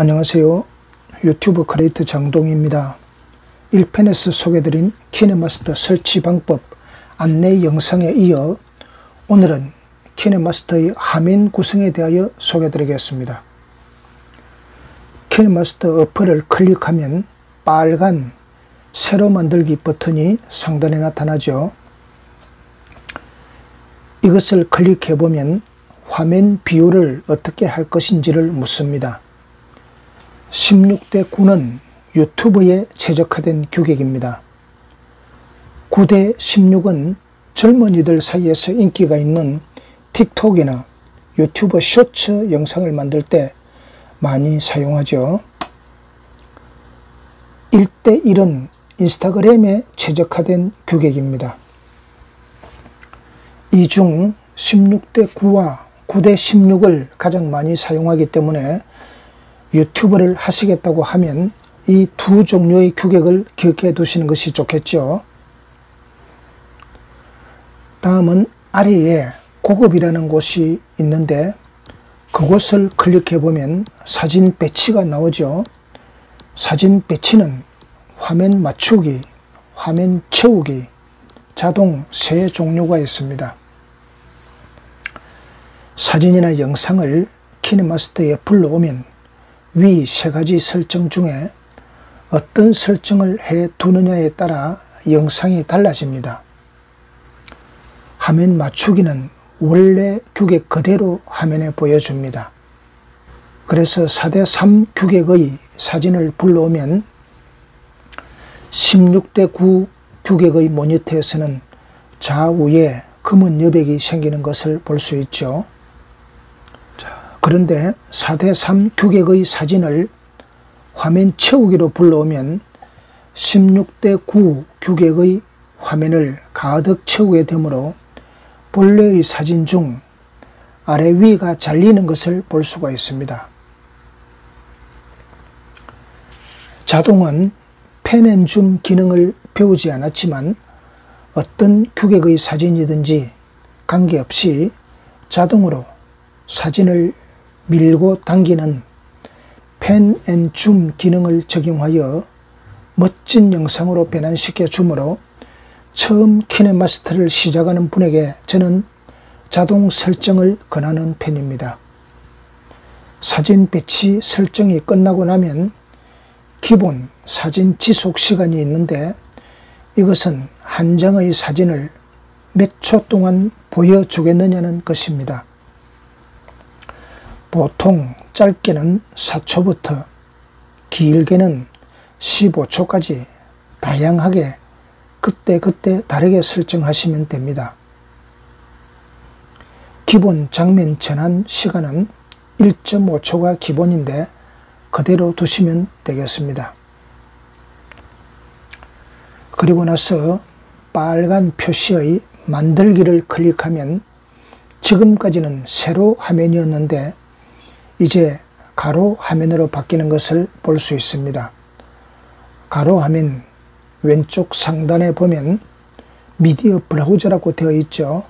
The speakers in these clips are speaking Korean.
안녕하세요. 유튜브 크리에이터 장동입니다. 1편에서 소개드린 키네마스터 설치 방법 안내 영상에 이어 오늘은 키네마스터의 화면 구성에 대하여 소개드리겠습니다. 키네마스터 어플을 클릭하면 빨간 새로 만들기 버튼이 상단에 나타나죠. 이것을 클릭해 보면 화면 비율을 어떻게 할 것인지를 묻습니다. 16대 9는 유튜브에 최적화된 규격입니다. 9대 16은 젊은이들 사이에서 인기가 있는 틱톡이나 유튜브 쇼츠 영상을 만들 때 많이 사용하죠. 1대 1은 인스타그램에 최적화된 규격입니다. 이 중 16대 9와 9대 16을 가장 많이 사용하기 때문에 유튜브를 하시겠다고 하면 이 두 종류의 규격을 기억해 두시는 것이 좋겠죠. 다음은 아래에 고급이라는 곳이 있는데 그곳을 클릭해 보면 사진 배치가 나오죠. 사진 배치는 화면 맞추기, 화면 채우기, 자동 세 종류가 있습니다. 사진이나 영상을 키네마스터에 불러오면 위 세 가지 설정 중에 어떤 설정을 해 두느냐에 따라 영상이 달라집니다. 화면 맞추기는 원래 규격 그대로 화면에 보여줍니다. 그래서 4대 3 규격의 사진을 불러오면 16대 9 규격의 모니터에서는 좌우에 검은 여백이 생기는 것을 볼 수 있죠. 그런데 4대 3 규격의 사진을 화면 채우기로 불러오면 16대 9 규격의 화면을 가득 채우게 되므로 본래의 사진 중 아래 위가 잘리는 것을 볼 수가 있습니다. 자동은 pan and zoom 기능을 배우지 않았지만 어떤 규격의 사진이든지 관계없이 자동으로 사진을 밀고 당기는 pan and zoom 기능을 적용하여 멋진 영상으로 변환시켜 주므로 처음 키네마스터를 시작하는 분에게 저는 자동 설정을 권하는 편입니다. 사진 배치 설정이 끝나고 나면 기본 사진 지속 시간이 있는데 이것은 한 장의 사진을 몇 초 동안 보여주겠느냐는 것입니다. 보통 짧게는 4초부터 길게는 15초까지 다양하게 그때그때 다르게 설정하시면 됩니다. 기본 장면 전환 시간은 1.5초가 기본인데 그대로 두시면 되겠습니다. 그리고 나서 빨간 표시의 만들기를 클릭하면 지금까지는 세로 화면이었는데 이제 가로 화면으로 바뀌는 것을 볼 수 있습니다. 가로 화면 왼쪽 상단에 보면 미디어 브라우저라고 되어 있죠.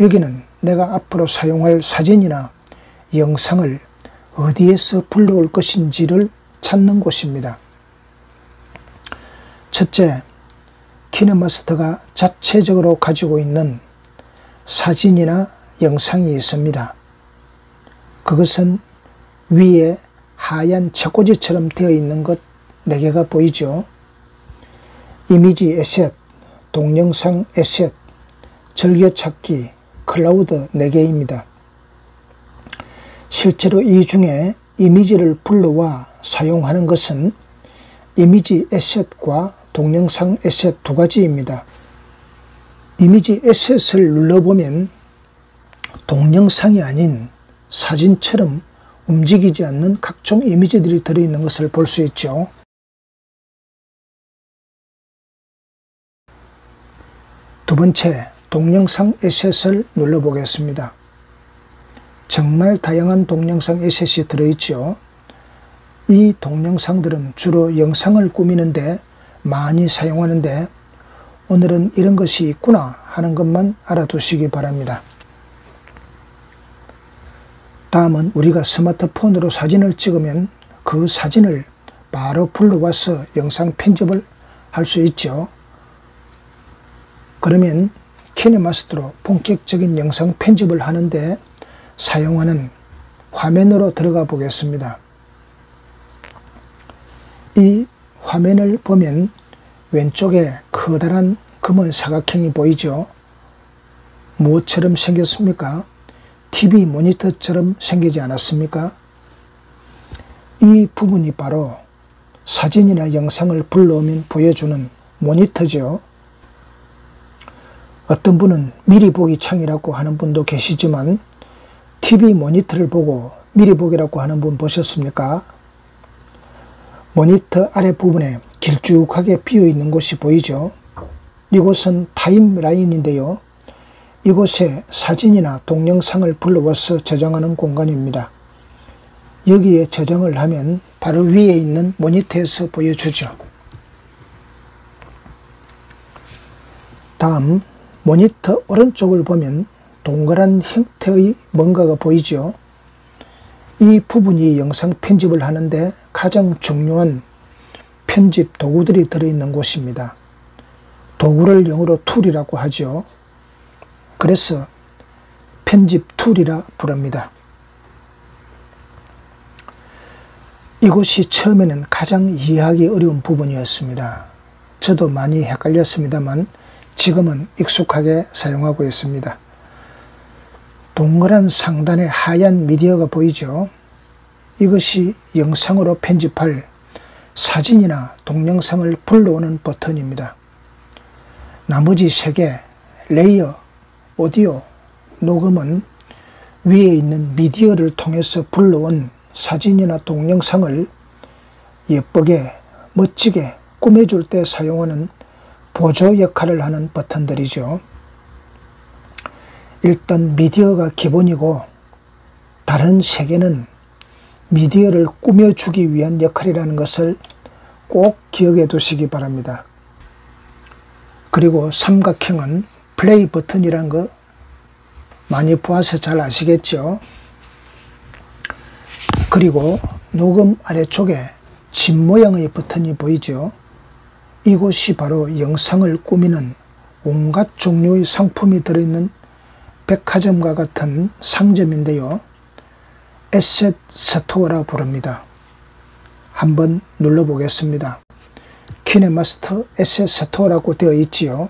여기는 내가 앞으로 사용할 사진이나 영상을 어디에서 불러올 것인지를 찾는 곳입니다. 첫째, 키네마스터가 자체적으로 가지고 있는 사진이나 영상이 있습니다. 그것은 위에 하얀 책꽂이처럼 되어 있는 것 4개가 보이죠. 이미지 에셋, 동영상 에셋, 즐겨찾기, 클라우드 4개입니다. 실제로 이 중에 이미지를 불러와 사용하는 것은 이미지 에셋과 동영상 에셋 두 가지입니다. 이미지 에셋을 눌러보면 동영상이 아닌 사진처럼 움직이지 않는 각종 이미지들이 들어있는 것을 볼 수 있죠. 두 번째, 동영상 에셋을 눌러보겠습니다. 정말 다양한 동영상 에셋이 들어있죠. 이 동영상들은 주로 영상을 꾸미는데 많이 사용하는데 오늘은 이런 것이 있구나 하는 것만 알아두시기 바랍니다. 다음은 우리가 스마트폰으로 사진을 찍으면 그 사진을 바로 불러와서 영상 편집을 할 수 있죠. 그러면 키네마스터로 본격적인 영상 편집을 하는데 사용하는 화면으로 들어가 보겠습니다. 이 화면을 보면 왼쪽에 커다란 금은 사각형이 보이죠. 무엇처럼 생겼습니까? TV 모니터처럼 생기지 않았습니까? 이 부분이 바로 사진이나 영상을 불러오면 보여주는 모니터죠. 어떤 분은 미리 보기 창이라고 하는 분도 계시지만 TV 모니터를 보고 미리 보기라고 하는 분 보셨습니까? 모니터 아랫부분에 길쭉하게 비어 있는 곳이 보이죠? 이곳은 타임라인인데요. 이곳에 사진이나 동영상을 불러와서 저장하는 공간입니다. 여기에 저장을 하면 바로 위에 있는 모니터에서 보여주죠. 다음 모니터 오른쪽을 보면 동그란 형태의 뭔가가 보이죠. 이 부분이 영상 편집을 하는데 가장 중요한 편집 도구들이 들어있는 곳입니다. 도구를 영어로 툴이라고 하죠. 그래서 편집 툴이라 부릅니다. 이곳이 처음에는 가장 이해하기 어려운 부분이었습니다. 저도 많이 헷갈렸습니다만 지금은 익숙하게 사용하고 있습니다. 동그란 상단에 하얀 미디어가 보이죠? 이것이 영상으로 편집할 사진이나 동영상을 불러오는 버튼입니다. 나머지 세 개, 레이어, 오디오, 녹음은 위에 있는 미디어를 통해서 불러온 사진이나 동영상을 예쁘게, 멋지게 꾸며줄 때 사용하는 보조 역할을 하는 버튼들이죠. 일단 미디어가 기본이고 다른 세계는 미디어를 꾸며주기 위한 역할이라는 것을 꼭 기억해 두시기 바랍니다. 그리고 삼각형은 플레이 버튼이란 거 많이 보아서 잘 아시겠죠? 그리고 녹음 아래쪽에 집 모양의 버튼이 보이죠? 이곳이 바로 영상을 꾸미는 온갖 종류의 상품이 들어있는 백화점과 같은 상점인데요. asset store라 부릅니다. 한번 눌러보겠습니다. 키네마스터 asset store라고 되어 있지요.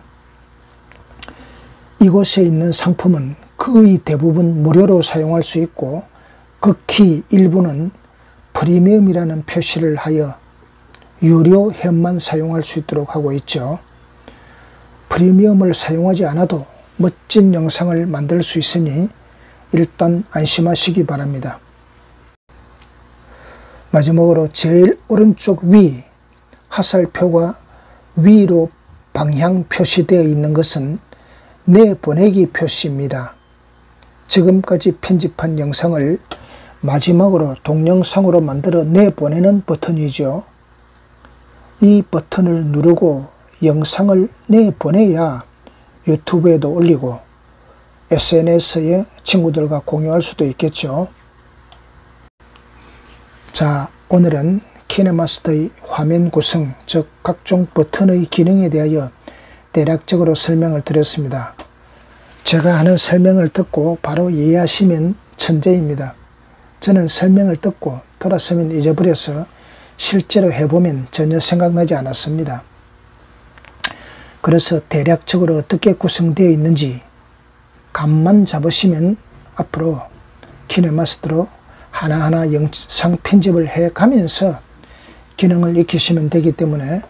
이곳에 있는 상품은 거의 대부분 무료로 사용할 수 있고 극히 일부는 프리미엄이라는 표시를 하여 유료 회원만 사용할 수 있도록 하고 있죠. 프리미엄을 사용하지 않아도 멋진 영상을 만들 수 있으니 일단 안심하시기 바랍니다. 마지막으로 제일 오른쪽 위 화살표가 위로 방향 표시되어 있는 것은 내보내기 표시입니다. 지금까지 편집한 영상을 마지막으로 동영상으로 만들어 내보내는 버튼이죠. 이 버튼을 누르고 영상을 내보내야 유튜브에도 올리고 SNS에 친구들과 공유할 수도 있겠죠. 자, 오늘은 키네마스터의 화면 구성, 즉 각종 버튼의 기능에 대하여 대략적으로 설명을 드렸습니다. 제가 하는 설명을 듣고 바로 이해하시면 천재입니다. 저는 설명을 듣고 돌아서면 잊어버려서 실제로 해보면 전혀 생각나지 않았습니다. 그래서 대략적으로 어떻게 구성되어 있는지 감만 잡으시면 앞으로 키네마스터로 하나하나 영상 편집을 해 가면서 기능을 익히시면 되기 때문에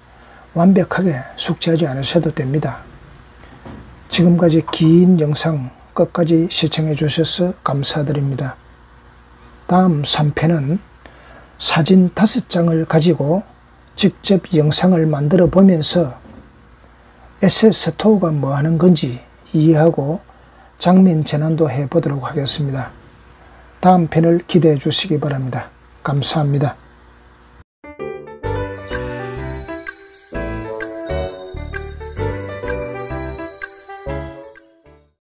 완벽하게 숙지하지 않으셔도 됩니다. 지금까지 긴 영상 끝까지 시청해 주셔서 감사드립니다. 다음 3편은 사진 5장을 가지고 직접 영상을 만들어 보면서 SS토어가 뭐 하는 건지 이해하고 장면 전환도 해 보도록 하겠습니다. 다음 편을 기대해 주시기 바랍니다. 감사합니다.